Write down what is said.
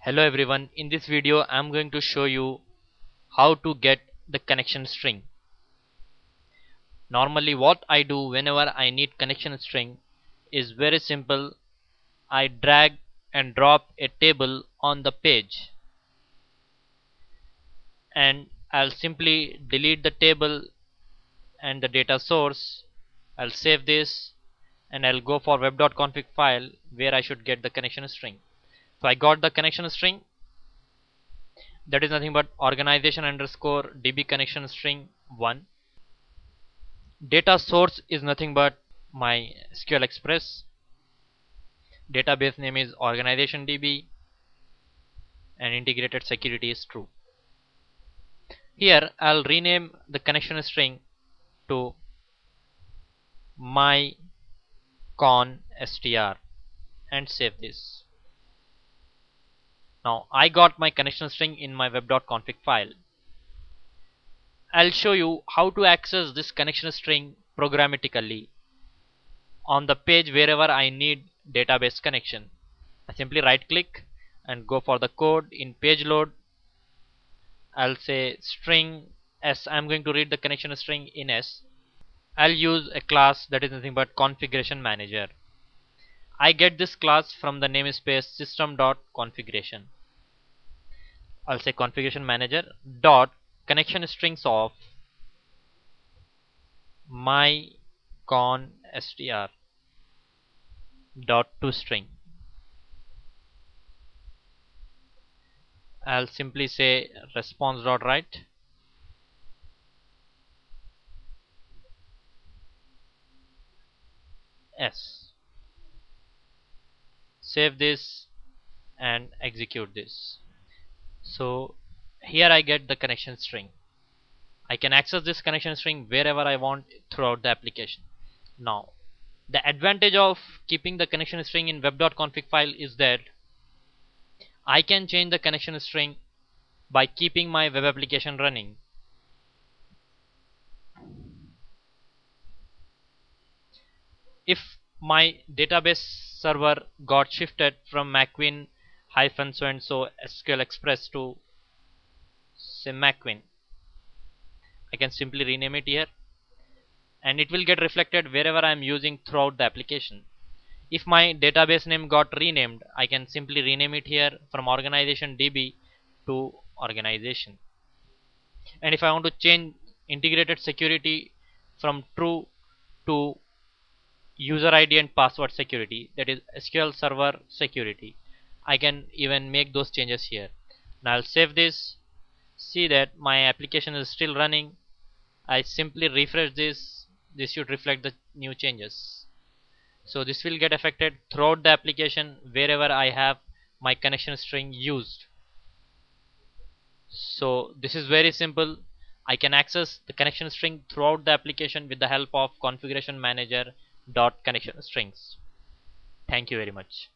Hello everyone, in this video I am going to show you how to get the connection string. Normally what I do whenever I need connection string is very simple. I drag and drop a table on the page and I'll simply delete the table and the data source. I'll save this and I'll go for web.config file where I should get the connection string so I got the connection string. That is nothing but organization underscore db connection string 1 data source is nothing but my SQL Express. Database name is organization db. And integrated security is true. Here I'll rename the connection string to my con str and save this now I got my connection string in my web.config file. I'll show you how to access this connection string programmatically on the page wherever I need database connection. I simply right click and go for the code in page load. I'll say string s. I'm going to read the connection string in s. I'll use a class that is nothing but configuration manager. I get this class from the namespace system.configuration. I'll say configuration manager dot connection strings of my con str dot to string. I'll simply say response dot write. S. Save this and execute this so here I get the connection string. I can access this connection string wherever I want throughout the application. Now the advantage of keeping the connection string in web.config file is that I can change the connection string by keeping my web application running. If my database server got shifted from McQueen hyphen so and so SQL Express to say McQueen I can simply rename it here. And it will get reflected wherever I am using throughout the application. If my database name got renamed I can simply rename it here from organization DB to organization. And if I want to change integrated security from true to user ID and password security that is SQL Server security I can even make those changes here. Now I'll save this. See that my application is still running. I simply refresh this. This should reflect the new changes. So this will get affected throughout the application wherever I have my connection string used. So this is very simple. I can access the connection string throughout the application with the help of configuration manager dot connection strings. Thank you very much